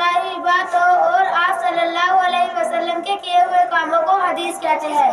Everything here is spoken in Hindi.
बताई बातों और आप सल्लल्लाहु अलैहि वसल्लम के किए हुए कामों को हदीस कहते हैं।